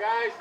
guys.